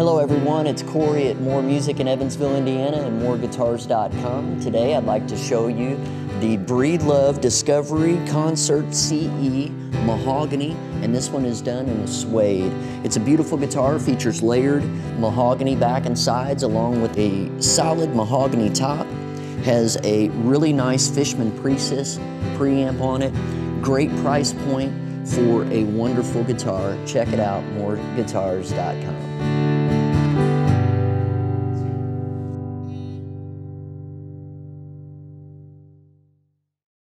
Hello everyone, it's Corey at Moore Music in Evansville, Indiana and mooreguitars.com. Today I'd like to show you the Breedlove Discovery Concert CE Mahogany, and this one is done in a suede. It's a beautiful guitar, features layered mahogany back and sides along with a solid mahogany top. Has a really nice Fishman Presys preamp on it. Great price point for a wonderful guitar. Check it out, mooreguitars.com.